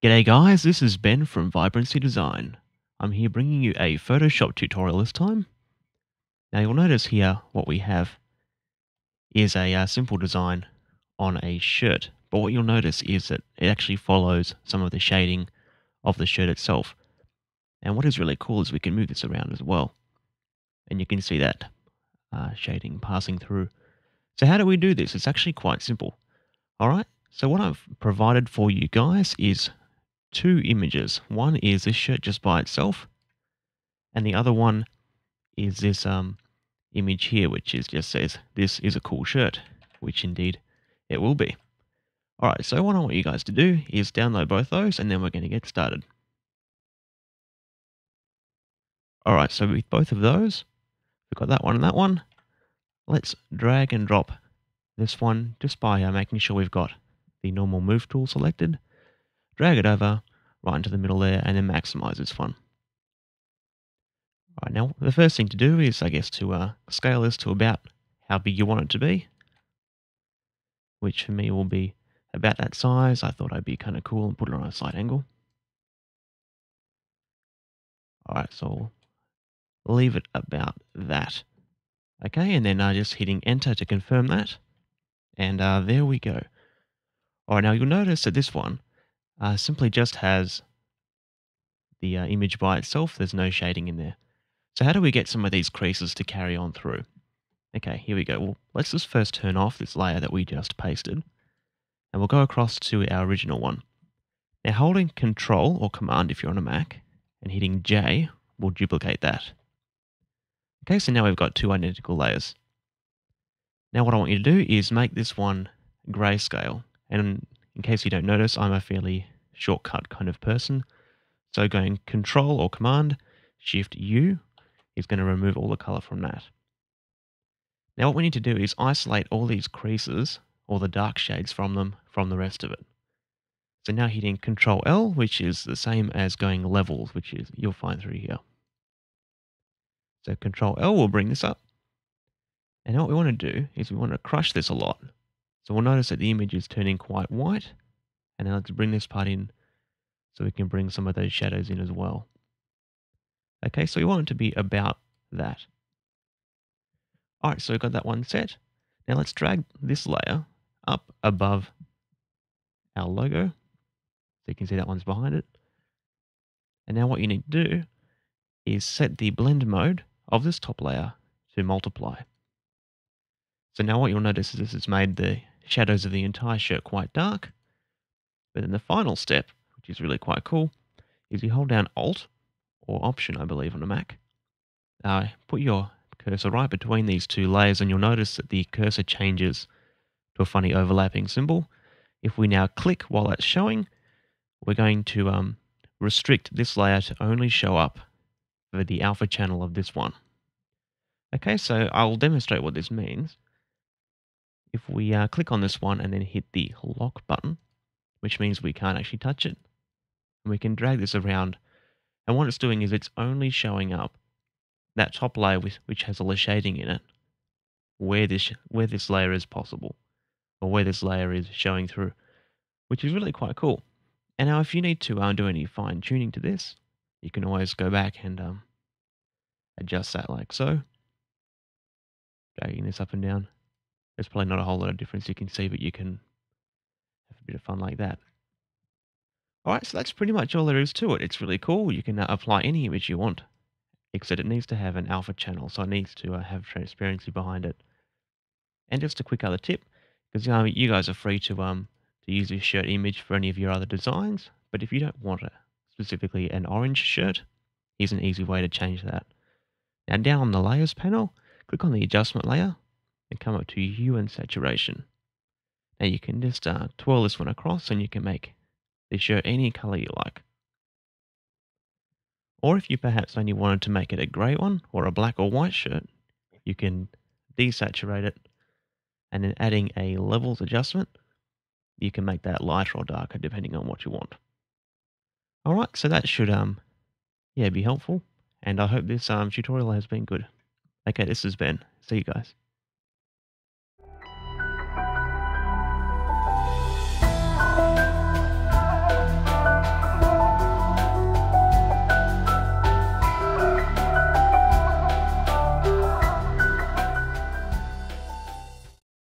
G'day guys, this is Ben from Vibrancy Design. I'm here bringing you a Photoshop tutorial this time. Now you'll notice here what we have is a uh, simple design on a shirt, but what you'll notice is that it actually follows some of the shading of the shirt itself. And what is really cool is we can move this around as well. And you can see that uh, shading passing through. So how do we do this? It's actually quite simple. All right, so what I've provided for you guys is two images. One is this shirt just by itself, and the other one is this um, image here, which is just says, this is a cool shirt, which indeed it will be. All right, so what I want you guys to do is download both those, and then we're going to get started. All right, so with both of those, we've got that one and that one. Let's drag and drop this one just by uh, making sure we've got the normal move tool selected drag it over right into the middle there, and then maximize this one. Right, now the first thing to do is, I guess, to uh, scale this to about how big you want it to be, which for me will be about that size. I thought I'd be kind of cool and put it on a slight angle. All right, so I'll leave it about that. Okay, and then uh, just hitting enter to confirm that. And uh, there we go. All right, now you'll notice that this one uh, simply just has the uh, image by itself. There's no shading in there. So how do we get some of these creases to carry on through? Okay, here we go. Well, let's just first turn off this layer that we just pasted. And we'll go across to our original one. Now holding Control or Command if you're on a Mac and hitting J will duplicate that. Okay, so now we've got two identical layers. Now what I want you to do is make this one grayscale. And in case you don't notice, I'm a fairly shortcut kind of person. So going Control or Command, Shift U is going to remove all the color from that. Now what we need to do is isolate all these creases, or the dark shades from them, from the rest of it. So now hitting Control L, which is the same as going levels, which is you'll find through here. So Control L will bring this up. And what we want to do is we want to crush this a lot. So we'll notice that the image is turning quite white. And now let's bring this part in so we can bring some of those shadows in as well. Okay, so we want it to be about that. All right, so we've got that one set. Now let's drag this layer up above our logo. So you can see that one's behind it. And now what you need to do is set the blend mode of this top layer to multiply. So now what you'll notice is this has made the shadows of the entire shirt quite dark. But then the final step, which is really quite cool, is you hold down Alt or Option, I believe, on a Mac. Uh, put your cursor right between these two layers, and you'll notice that the cursor changes to a funny overlapping symbol. If we now click while that's showing, we're going to um, restrict this layer to only show up for the alpha channel of this one. Okay, so I'll demonstrate what this means if we uh, click on this one and then hit the lock button, which means we can't actually touch it, and we can drag this around. And what it's doing is it's only showing up that top layer with, which has all the shading in it, where this where this layer is possible, or where this layer is showing through, which is really quite cool. And now, if you need to uh, do any fine tuning to this, you can always go back and um, adjust that like so, dragging this up and down. There's probably not a whole lot of difference you can see, but you can have a bit of fun like that. All right, so that's pretty much all there is to it. It's really cool. You can uh, apply any image you want, except it needs to have an alpha channel, so it needs to uh, have transparency behind it. And just a quick other tip, because um, you guys are free to um to use this shirt image for any of your other designs, but if you don't want a, specifically an orange shirt, here's an easy way to change that. Now down on the layers panel, click on the adjustment layer and come up to hue and saturation. Now you can just uh, twirl this one across and you can make the shirt any color you like. Or if you perhaps only wanted to make it a grey one or a black or white shirt, you can desaturate it and then adding a levels adjustment, you can make that lighter or darker depending on what you want. Alright, so that should um yeah be helpful and I hope this um tutorial has been good. Okay, this has Ben. See you guys.